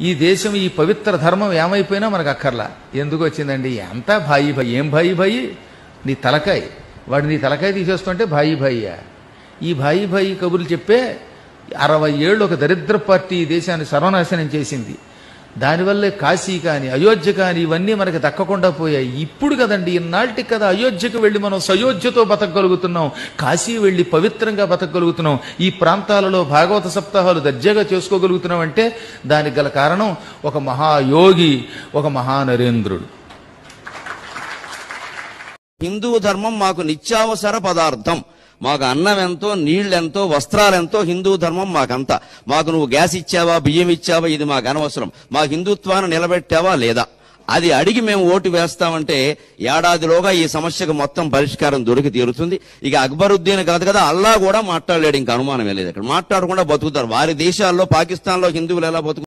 ఈ దేశం ఈ పవిత్ర ధర్మం ఏమైపోయినా మనకు అక్కర్లా. ఎందుకు వచ్చిందండి? అంతా భాయి భాయి? ఏం భాయి భాయి? నీ తలకాయ. వాడు నీ తలకాయ తీసేస్తుంటే భాయి భాయియా. ఈ భాయి భాయి కబుర్లు చెప్పే అరవై ఏళ్ళు ఒక దరిద్ర పార్టీ ఈ దేశాన్ని సర్వనాశనం చేసింది. దానివల్లే కాశీ కానీ అయోధ్య కానీ ఇవన్నీ మనకి దక్కకుండా పోయాయి. ఇప్పుడు కదండి ఇన్నాళ్ళకి కదా అయోధ్యకు వెళ్ళి మనం సయోధ్యతో బతకగలుగుతున్నాం. కాశీ వెళ్ళి పవిత్రంగా బతకగలుగుతున్నాం. ఈ ప్రాంతాలలో భాగవత సప్తాహాలు దర్జాగా చేసుకోగలుగుతున్నాం అంటే దానికి గల కారణం ఒక మహాయోగి ఒక మహానరేంద్రుడు. హిందూ ధర్మం మాకు నిత్యావసర పదార్థం. మాకు అన్నం ఎంతో నీళ్ళెంతో వస్త్రాలెంతో హిందూ ధర్మం మాకంత. మాకు నువ్వు గ్యాస్ ఇచ్చావా బియ్యం ఇచ్చావా ఇది మాకు అనవసరం. మా హిందుత్వాన్ని నిలబెట్టావా లేదా? అది అడిగి మేము ఓటు వేస్తామంటే ఏడాదిలోగా ఈ సమస్యకు మొత్తం పరిష్కారం దొరికి తీరుతుంది. ఇక అక్బరుద్దీన్ కాదు కదా అల్లా కూడా మాట్లాడలేడు ఇంకా అనుమానం లేదు ఇక్కడ మాట్లాడకుండా బతుకుతారు. వారి దేశాల్లో పాకిస్తాన్లో హిందువులు ఎలా బతుకు